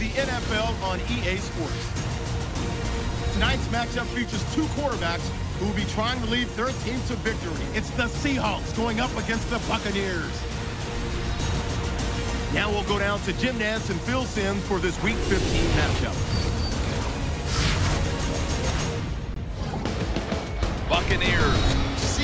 the NFL on EA Sports. Tonight's matchup features two quarterbacks who will be trying to lead their team to victory. It's the Seahawks going up against the Buccaneers. Now we'll go down to Jim Nantz and Phil Simms for this Week 15 matchup. Buccaneers,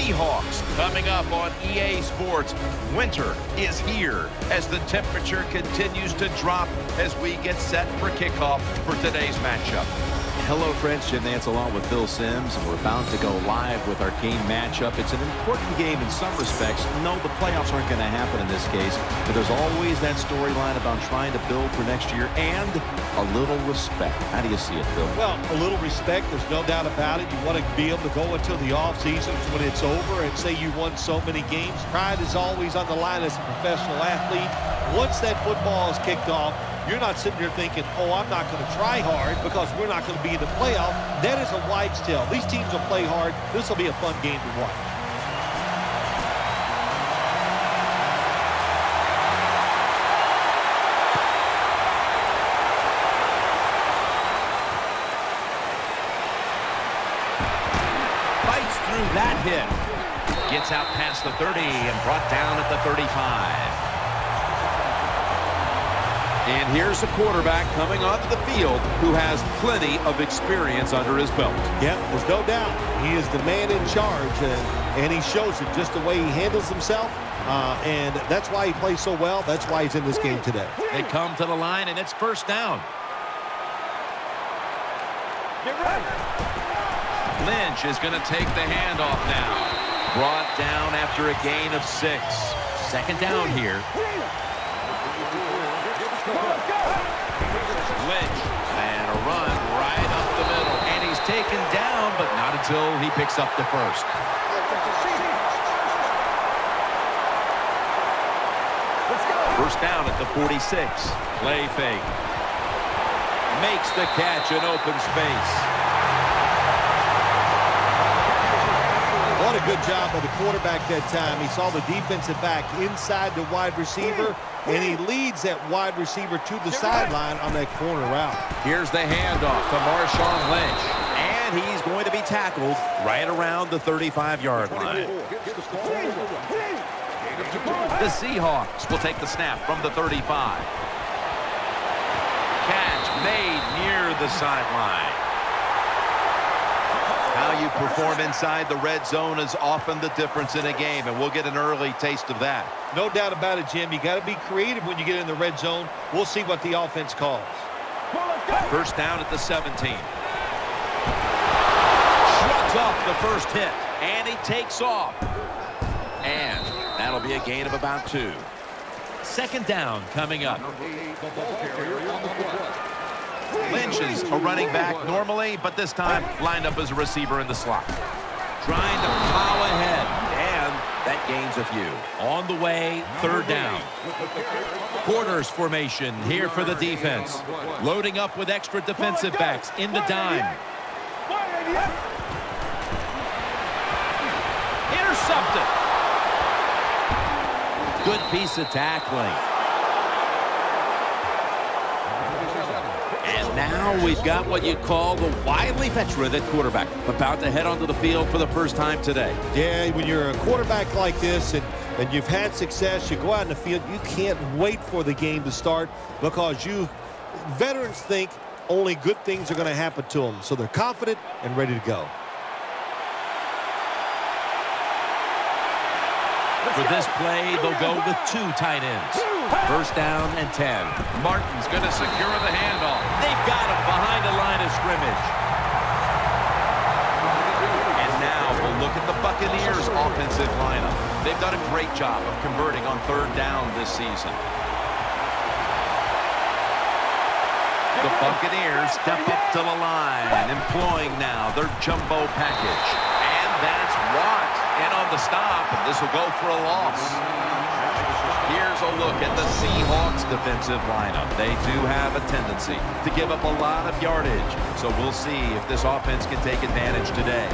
Seahawks coming up on EA Sports. Winter is here as the temperature continues to drop as we get set for kickoff for today's matchup. Hello, friends. Jim Nantz along with Phil Simms, and we're about to go live with our game matchup. It's an important game in some respects. No, the playoffs aren't going to happen in this case, but there's always that storyline about trying to build for next year and a little respect. How do you see it, Phil? Well, a little respect. There's no doubt about it. You want to be able to go until the offseason when it's over and say you won so many games. Pride is always on the line as a professional athlete. Once that football is kicked off, you're not sitting here thinking, oh, I'm not going to try hard because we're not going to be in the playoff. That is a wives' tale. These teams will play hard. This will be a fun game to watch. Fights through that hit. Gets out past the 30 and brought down at the 35. And here's a quarterback coming onto the field who has plenty of experience under his belt. Yep, there's no doubt. He is the man in charge, and, and he shows it just the way he handles himself. Uh, and that's why he plays so well. That's why he's in this game today. They come to the line, and it's first down. Lynch is going to take the handoff now. Brought down after a gain of six. Second down here. Lynch. And a run right up the middle. And he's taken down, but not until he picks up the first. First down at the 46. Play fake. Makes the catch in open space. What a good job by the quarterback that time. He saw the defensive back inside the wide receiver, and he leads that wide receiver to the sideline on that corner route. Here's the handoff to Marshawn Lynch. And he's going to be tackled right around the 35-yard line. The Seahawks will take the snap from the 35. Catch made near the sideline. How you perform inside the red zone is often the difference in a game, and we'll get an early taste of that. No doubt about it, Jim. You got to be creative when you get in the red zone. We'll see what the offense calls. First down at the 17. Shuts off the first hit, and he takes off. And that'll be a gain of about two. Second down coming up. Lynch is a running back normally, but this time lined up as a receiver in the slot. Trying to plow ahead, and that gains a few. On the way, third down. Quarters formation here for the defense. Loading up with extra defensive backs in the dime. Intercepted. Good piece of tackling. And now we've got what you call the wily veteran at quarterback. About to head onto the field for the first time today. Yeah, when you're a quarterback like this and, and you've had success, you go out in the field, you can't wait for the game to start because you veterans think only good things are going to happen to them. So they're confident and ready to go. For this play, they'll go with two tight ends. First down and 10. Martin's going to secure the handoff. They've got him behind the line of scrimmage. And now we'll look at the Buccaneers offensive lineup. They've done a great job of converting on third down this season. The Buccaneers step up to the line, employing now their jumbo package. And that's Watt And on the stop, this will go for a loss. Look at the Seahawks defensive lineup. They do have a tendency to give up a lot of yardage, so we'll see if this offense can take advantage today.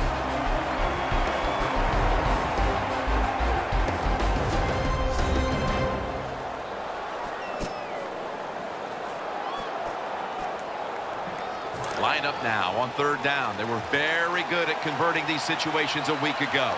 Line up now on third down. They were very good at converting these situations a week ago.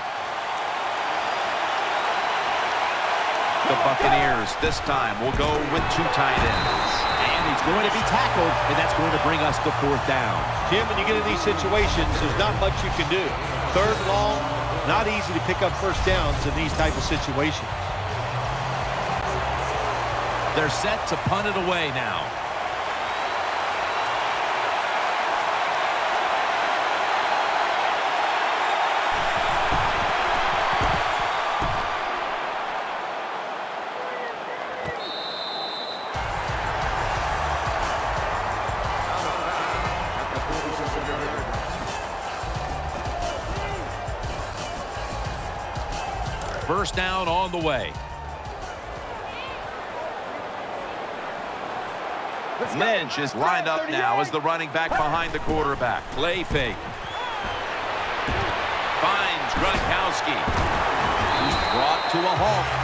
Buccaneers this time will go with two tight ends. And he's going to be tackled, and that's going to bring us to fourth down. Jim, when you get in these situations, there's not much you can do. Third long, not easy to pick up first downs in these type of situations. They're set to punt it away now. First down on the way. Lynch is lined up now as the running back behind the quarterback. Play fake. Finds Gronkowski. He's brought to a halt.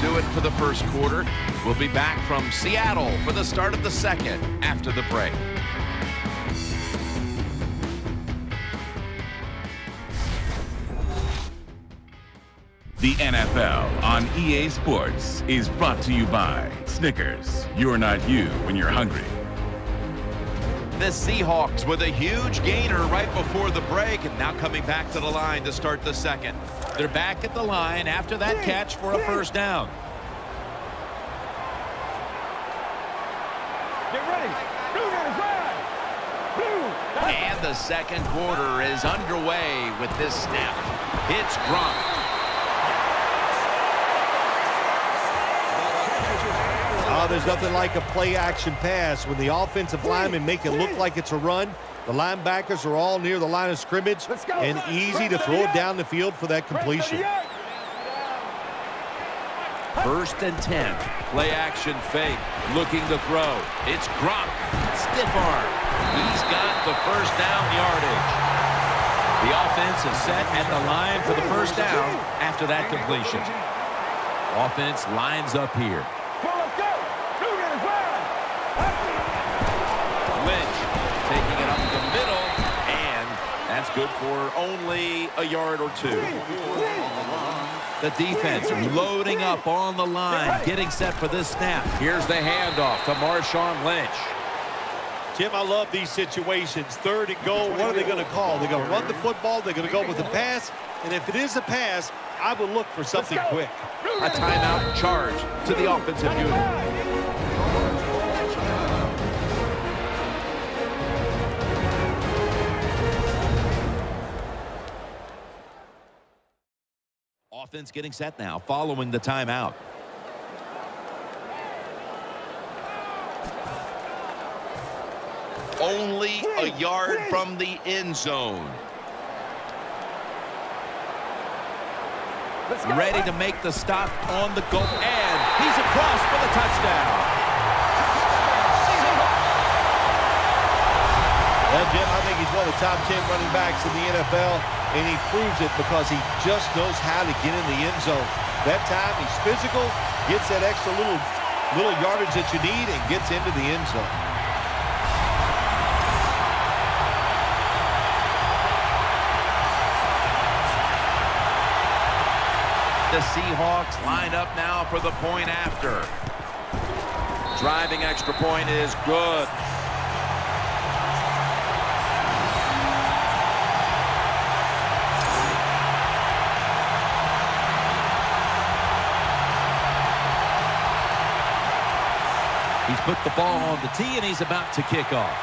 Do it for the first quarter. We'll be back from Seattle for the start of the second after the break. The NFL on EA Sports is brought to you by Snickers. You're not you when you're hungry. The Seahawks with a huge gainer right before the break and now coming back to the line to start the second. They're back at the line after that catch for a first down. Get ready. Blue is red. Blue. And the second quarter is underway with this snap. It's Gronk. There's nothing like a play-action pass. When the offensive linemen make it look like it's a run, the linebackers are all near the line of scrimmage and easy to throw it down the field for that completion. First and 10. Play action fake. Looking to throw. It's Gronk. Stiff arm. He's got the first down yardage. The offense is set at the line for the first down after that completion. Offense lines up here. Well, let's go. Blue is red. Lynch taking it up the middle, and that's good for only a yard or two. The defense loading up on the line, getting set for this snap. Here's the handoff to Marshawn Lynch. Jim, I love these situations. Third and goal, what are they going to call? They're going to run the football, they're going to go with the pass, and if it is a pass, I would look for something quick. A timeout charge to the offensive unit. Offense getting set now following the timeout. Only a yard from the end zone. Ready to make the stop on the goal. And he's across for the touchdown. Well, Jim, I think he's one of the top 10 running backs in the NFL, and he proves it because he just knows how to get in the end zone. That time, he's physical, gets that extra little, little yardage that you need, and gets into the end zone. The Seahawks line up now for the point after. Driving extra point is good. He's put the ball on the tee, and he's about to kick off.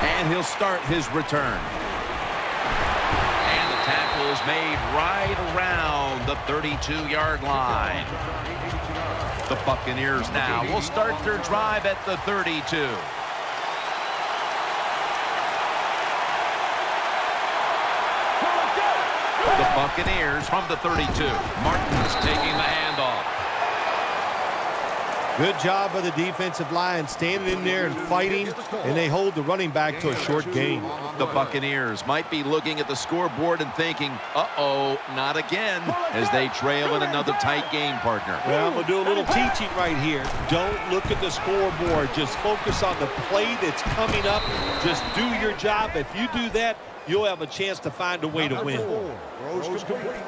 And he'll start his return. And the tackle is made right around the 32-yard line. The Buccaneers now will start their drive at the 32. Buccaneers from the 32. Martin's taking the handoff. Good job by the defensive line, standing in there and fighting, and they hold the running back to a short gain. The Buccaneers might be looking at the scoreboard and thinking, uh-oh, not again, as they trail in another tight game, partner. Well, I'm going to do a little teaching right here. Don't look at the scoreboard. Just focus on the play that's coming up. Just do your job. If you do that, you'll have a chance to find a way to win.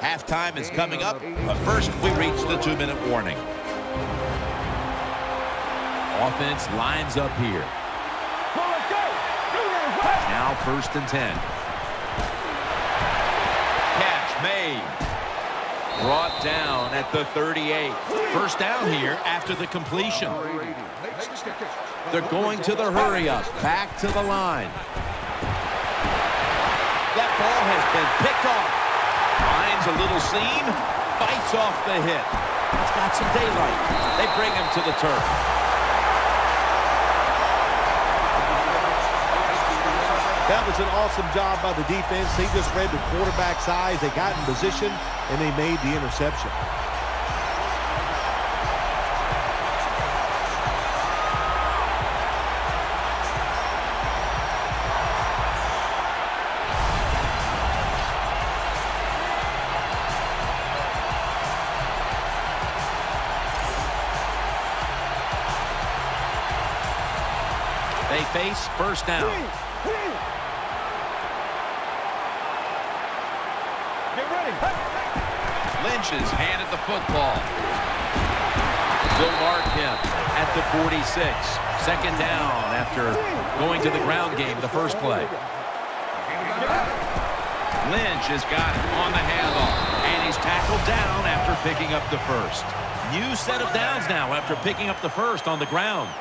Halftime is coming up, but first we reach the two-minute warning. Offense lines up here. Now first and 10. Catch made. Brought down at the 38. First down here after the completion. They're going to the hurry up. Back to the line. That ball has been picked off. Finds a little seam. Fights off the hit. It's got some daylight. They bring him to the turf. That was an awesome job by the defense. They just read the quarterback's eyes. They got in position, and they made the interception. They face first down. Lynch handed the football. They'll mark him at the 46. Second down after going to the ground game the first play. Lynch has got it on the handoff, and he's tackled down after picking up the first. New set of downs now after picking up the first on the ground.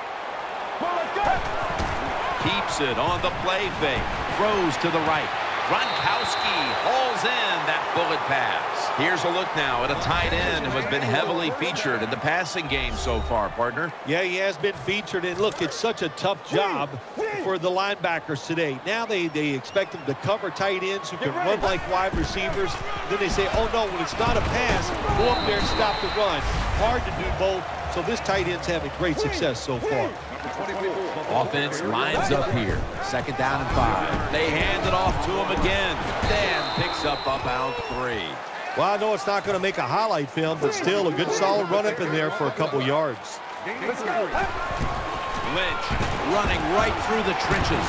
Keeps it on the play fake. Throws to the right. Gronkowski hauls in that bullet pass. Here's a look now at a tight end who has been heavily featured in the passing game so far, partner. Yeah, he has been featured. And look, it's such a tough job for the linebackers today. Now they, they expect them to cover tight ends who can run like wide receivers. Then they say, oh, no, when it's not a pass, go up there and stop the run. Hard to do both. So this tight end's having great success so far. Offense lines up here. Second down and five. They hand it off to him again. Dan picks up about three. Well, I know it's not going to make a highlight film, but still a good solid run up in there for a couple yards. Lynch running right through the trenches.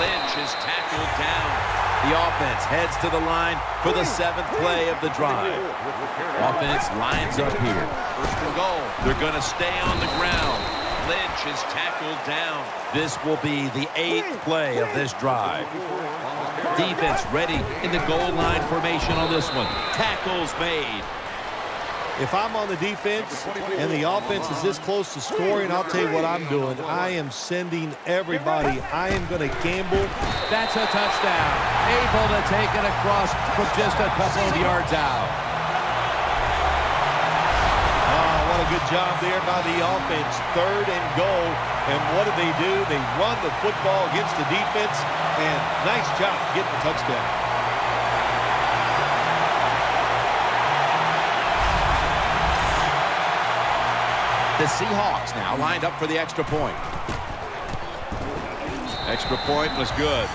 Lynch is tackled down. The offense heads to the line for the seventh play of the drive. Offense lines up here. First and goal. They're going to stay on the ground. Lynch is tackled down. This will be the eighth play of this drive. Defense ready in the goal line formation on this one. Tackles made. If I'm on the defense and the offense is this close to scoring, I'll tell you what I'm doing. I am sending everybody. I am going to gamble. That's a touchdown. Able to take it across from just a couple of yards out. Good job there by the offense. Third and goal. And what do they do? They run the football against the defense. And nice job getting the touchdown. The Seahawks now lined up for the extra point. Extra point was good.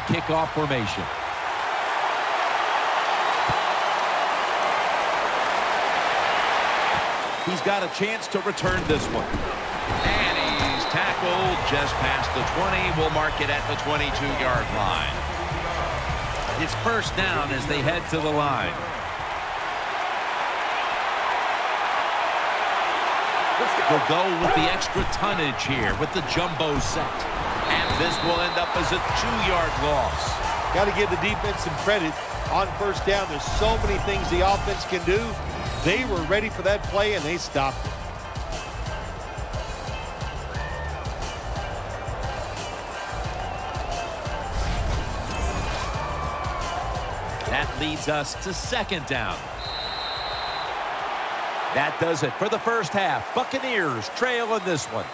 Kickoff formation. He's got a chance to return this one. And he's tackled just past the 20. We'll mark it at the 22-yard line. It's first down as they head to the line. They'll go with the extra tonnage here with the jumbo set. This will end up as a two-yard loss. Got to give the defense some credit on first down. There's so many things the offense can do. They were ready for that play, and they stopped it. That leads us to second down. That does it for the first half. Buccaneers trail in this one.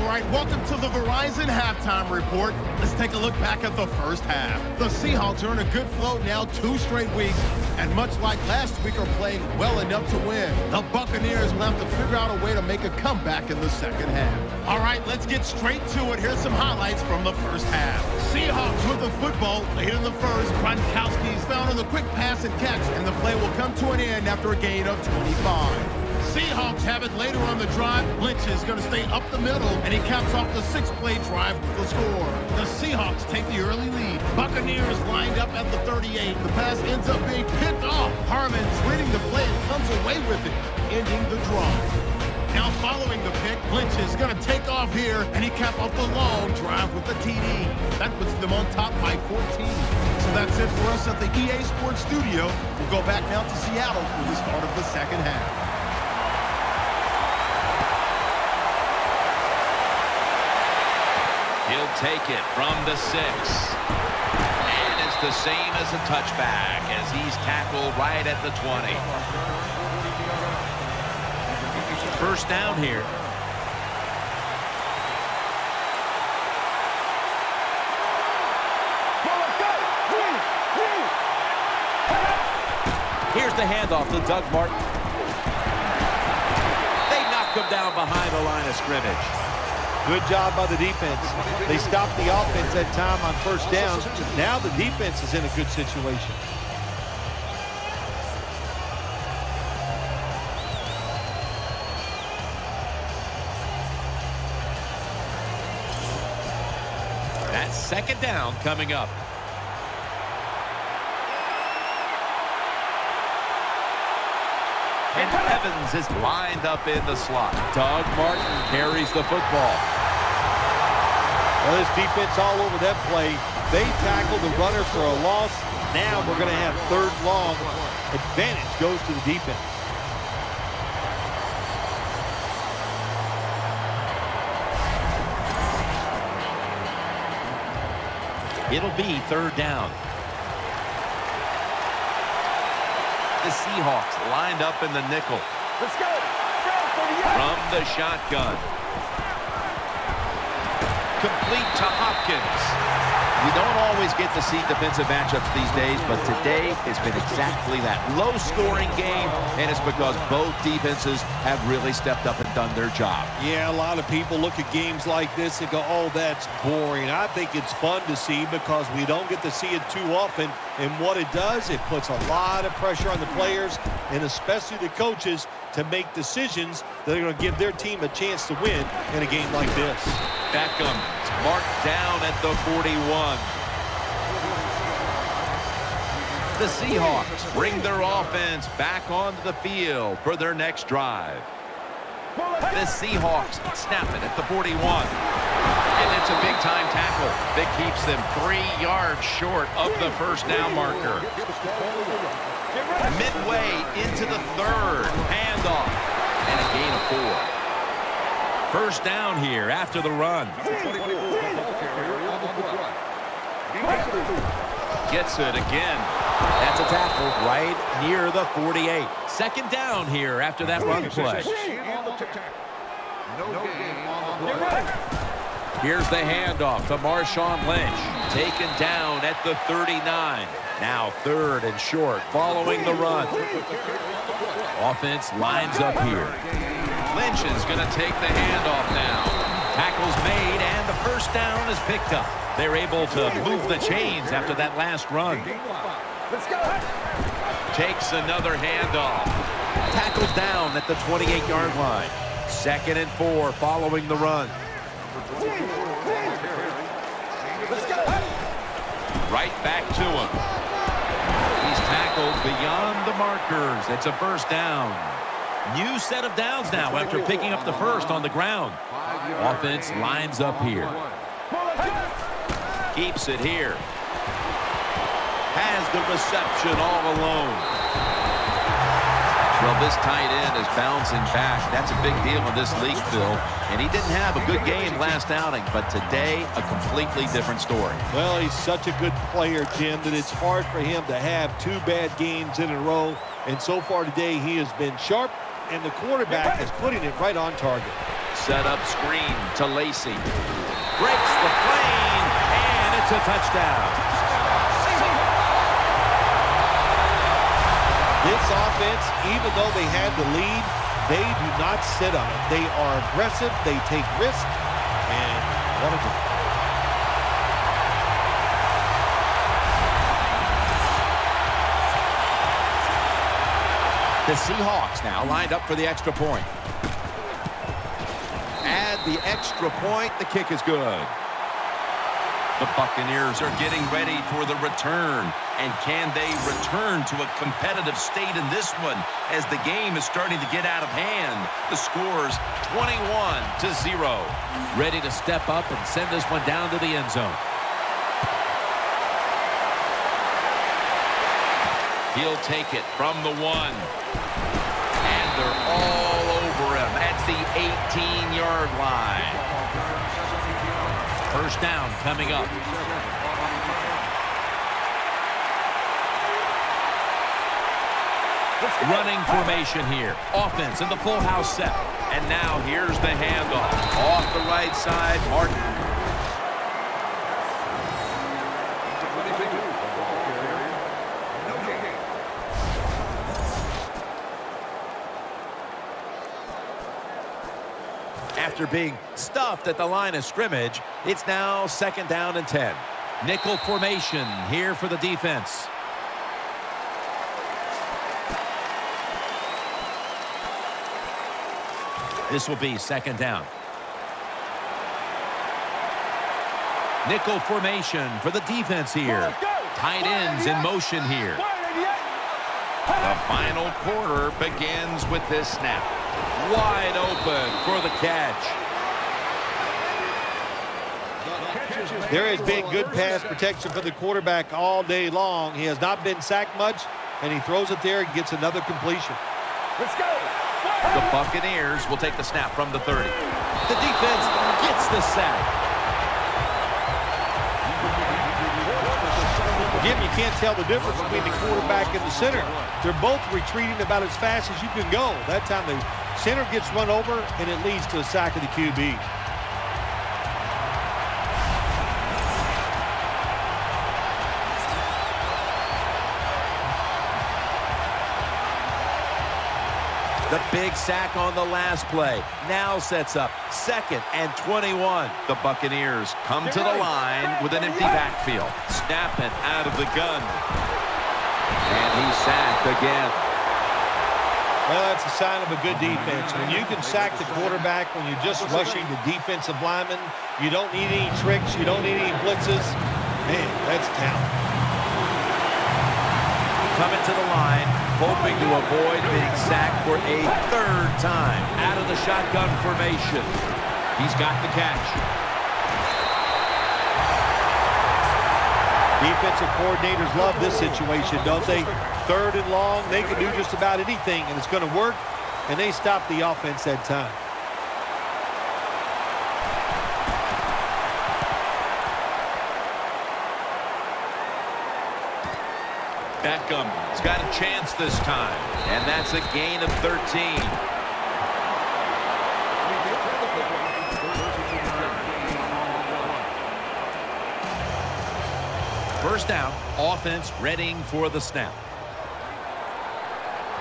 All right, welcome to the Verizon Halftime Report. Let's take a look back at the first half. The Seahawks are in a good flow now two straight weeks, and much like last week are playing well enough to win. The Buccaneers will have to figure out a way to make a comeback in the second half. All right, let's get straight to it. Here's some highlights from the first half. Seahawks with the football late in the first. Gronkowski is found on the quick pass and catch, and the play will come to an end after a gain of 25. Seahawks have it later on the drive. Lynch is going to stay up the middle, and he caps off the six-play drive with the score. The Seahawks take the early lead. Buccaneers lined up at the 38. The pass ends up being picked off. Harmon's reading the play and comes away with it, ending the drive. Now following the pick, Lynch is going to take off here, and he cap off the long drive with the TD. That puts them on top by 14. So that's it for us at the EA Sports Studio. We'll go back now to Seattle for the start of the second half. Take it from the six. And it's the same as a touchback as he's tackled right at the 20. First down here. Here's the handoff to Doug Martin. They knock him down behind the line of scrimmage. Good job by the defense. They stopped the offense that time on first down. Now the defense is in a good situation. That's second down coming up. And Evans is lined up in the slot. Doug Martin carries the football. Well, this defense all over that play. They tackled the runner for a loss. Now we're going to have third long. Advantage goes to the defense. It'll be third down. The Seahawks lined up in the nickel. Let's go. From the shotgun. Complete to Hopkins. We don't always get to see defensive matchups these days, but today it's been exactly that. Low-scoring game, and it's because both defenses have really stepped up and done their job. Yeah, a lot of people look at games like this and go, oh, that's boring. I think it's fun to see because we don't get to see it too often. And what it does, it puts a lot of pressure on the players and especially the coaches to make decisions that are going to give their team a chance to win in a game like this. Beckham marked down at the 41. The Seahawks bring their offense back onto the field for their next drive. The Seahawks snap it at the 41. And it's a big-time tackle that keeps them three yards short of the first down marker. Midway into the third, handoff, and a gain of four. First down here after the run. Gets it again. That's a tackle right near the 48. Second down here after that run play. Here's the handoff to Marshawn Lynch. Taken down at the 39. Now third and short following the run. Offense lines up here. Lynch is going to take the handoff now. Tackles made, and the first down is picked up. They're able to move the chains after that last run. Let's go. Takes another handoff. Tackled down at the 28-yard line. Second and four following the run. Let's go. Right back to him. He's tackled beyond the markers. It's a first down. New set of downs now after picking up the first on the ground. Offense lines up here. Keeps it here. Has the reception all alone. Well, this tight end is bouncing back. That's a big deal in this league, Phil. And he didn't have a good game last outing, but today, a completely different story. Well, he's such a good player, Jim, that it's hard for him to have two bad games in a row. And so far today, he has been sharp, and the quarterback is putting it right on target. Set up screen to Lacy. Breaks the plane, and it's a touchdown. Offense, even though they had the lead, they do not sit on it. They are aggressive, they take risks, and what a goal. The Seahawks now lined up for the extra point. Add the extra point. The kick is good. The Buccaneers are getting ready for the return. And can they return to a competitive state in this one as the game is starting to get out of hand? The score's 21 to 0. Ready to step up and send this one down to the end zone. He'll take it from the one. And they're all over him at the 18-yard line. First down coming up. Running formation here. Offense in the full house set. And now here's the handoff. Off the right side, Martin. After being stuffed at the line of scrimmage, it's now second down and 10. Nickel formation here for the defense. This will be second down. Nickel formation for the defense here. Tight ends in motion here. The final quarter begins with this snap. Wide open for the catch. There has been good pass protection for the quarterback all day long. He has not been sacked much, and he throws it there and gets another completion. Let's go. The Buccaneers will take the snap from the 30. The defense gets the sack. Jim, you can't tell the difference between the quarterback and the center. They're both retreating about as fast as you can go. That time the center gets run over, and it leads to a sack of the QB. The big sack on the last play now sets up second and 21. The Buccaneers come to the line with an empty backfield. Snapping out of the gun. And he's sacked again. Well, that's a sign of a good defense. When you can sack the quarterback, when you're just rushing the defensive lineman, you don't need any tricks, you don't need any blitzes. Man, that's talent. Coming to the line, hoping to avoid being sacked for a third time. Out of the shotgun formation. He's got the catch. Defensive coordinators love this situation, don't they? Third and long, they can do just about anything, and it's going to work, and they stop the offense that time. Beckham has got a chance this time. And that's a gain of 13. First down, offense readying for the snap.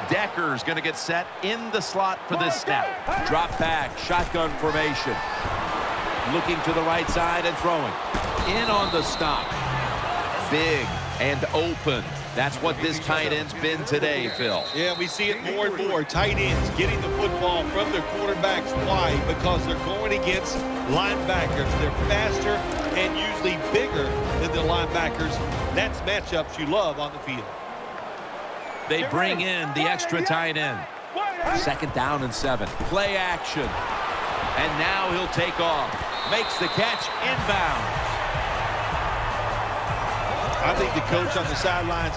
Decker's going to get set in the slot for this snap. Drop back, shotgun formation. Looking to the right side and throwing. In on the stop. Big and open. That's what this tight end's been today, Phil. Yeah, we see it more and more. Tight ends getting the football from their quarterbacks. Why? Because they're going against linebackers. They're faster and usually bigger than the linebackers. That's matchups you love on the field. They bring in the extra tight end. Second down and seven. Play action. And now he'll take off. Makes the catch inbound. I think the coach on the sidelines.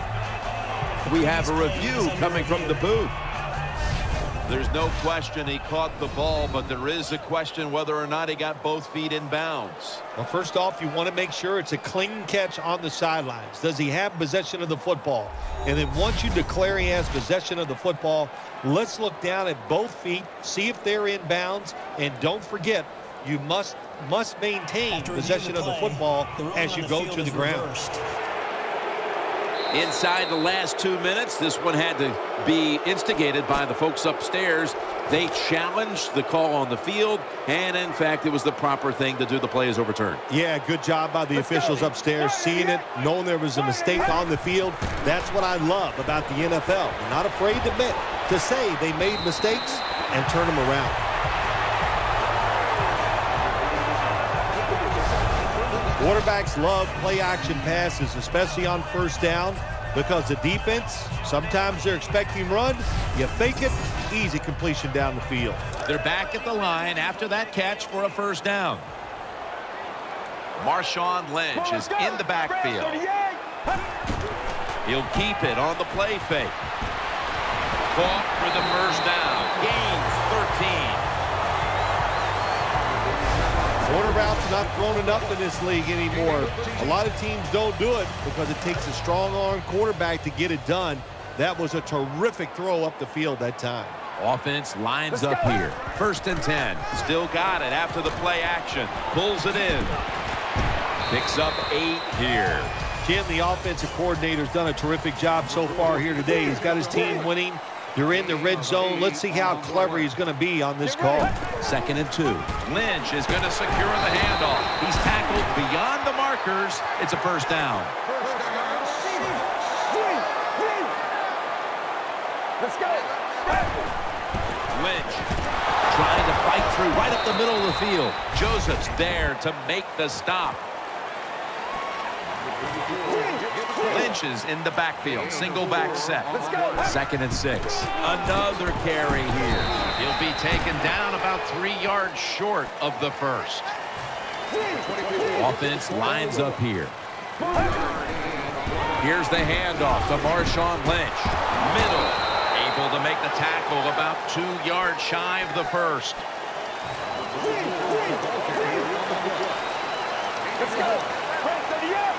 We have a review coming from the booth. There's no question he caught the ball, but there is a question whether or not he got both feet in bounds. Well, first off, you want to make sure it's a clean catch on the sidelines. Does he have possession of the football? And then once you declare he has possession of the football, let's look down at both feet, see if they're in bounds, and don't forget, you must must maintain After possession reviewing of the football the as you go to the is ground. reversed. Inside the last two minutes, this one had to be instigated by the folks upstairs. They challenged the call on the field, and in fact, it was the proper thing to do. The play is overturned. Yeah, good job by the officials upstairs, seeing it, knowing there was a mistake on the field. That's what I love about the NFL. They're not afraid to admit, to say they made mistakes and turn them around. Quarterbacks love play-action passes, especially on first down, because the defense, sometimes they're expecting run. You fake it, easy completion down the field. They're back at the line after that catch for a first down. Marshawn Lynch is in the backfield. He'll keep it on the play fake. Caught for the first down. Quarter routes are not thrown enough in this league anymore. A lot of teams don't do it because it takes a strong arm quarterback to get it done. That was a terrific throw up the field that time. Offense lines up here. First and 10. Still got it after the play action. Pulls it in. Picks up eight here. Jim, the offensive coordinator's done a terrific job so far here today. He's got his team winning. They're in the red zone. Let's see how clever he's going to be on this call. Second and two. Lynch is going to secure the handoff. He's tackled beyond the markers. It's a first down. Let's go. Lynch. Trying to fight through right up the middle of the field. Joseph's there to make the stop. Is in the backfield. Single back set. Second and six. Another carry here. He'll be taken down about three yards short of the first. Offense lines up here. Here's the handoff to Marshawn Lynch. Middle. Able to make the tackle about two yards shy of the first. Let's go. Press 30 up.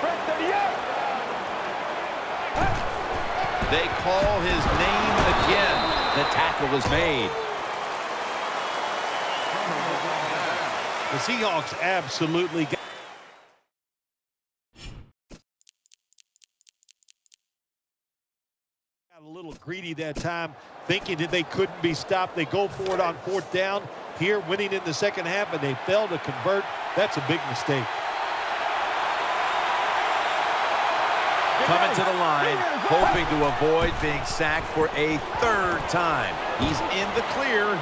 Press 30 up. They call his name again. The tackle is made. The Seahawks absolutely got got a little greedy that time, thinking that they couldn't be stopped. They go for it on fourth down. Here, winning in the second half, and they fail to convert. That's a big mistake. Coming to the line, hoping to avoid being sacked for a third time. He's in the clear.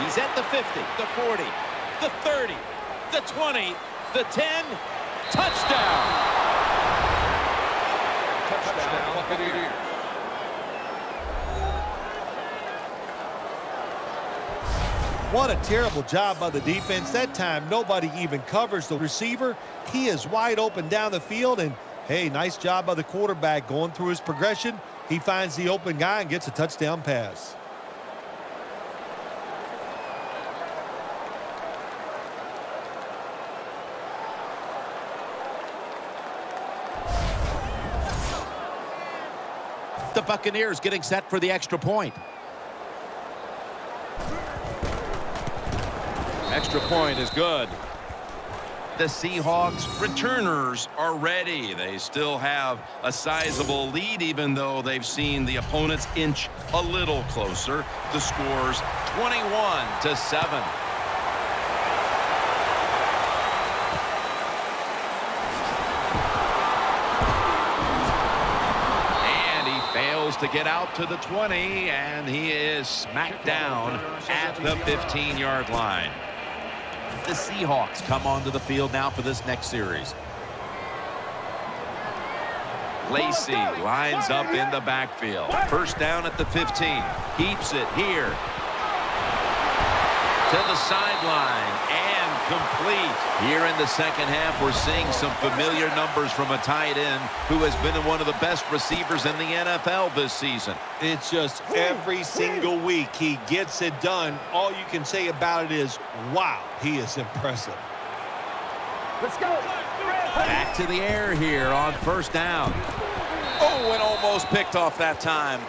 He's at the 50, the 40, the 30, the 20, the 10. Touchdown. Touchdown, Buccaneers. What a terrible job by the defense. That time, nobody even covers the receiver. He is wide open down the field, and hey, nice job by the quarterback going through his progression. He finds the open guy and gets a touchdown pass. The Buccaneers getting set for the extra point. Extra point is good. The Seahawks returners are ready. They still have a sizable lead, even though they've seen the opponents inch a little closer. The score's 21 to 7. And he fails to get out to the 20, and he is smacked down at the 15-yard line. The Seahawks come onto the field now for this next series. Lacy lines up in the backfield. First down at the 15. Keeps it here. To the sideline and complete. Here in the second half, we're seeing some familiar numbers from a tight end who has been one of the best receivers in the NFL this season. It's just every single week he gets it done. All you can say about it is, wow, he is impressive. Let's go. Back to the air here on first down. Oh, and almost picked off that time.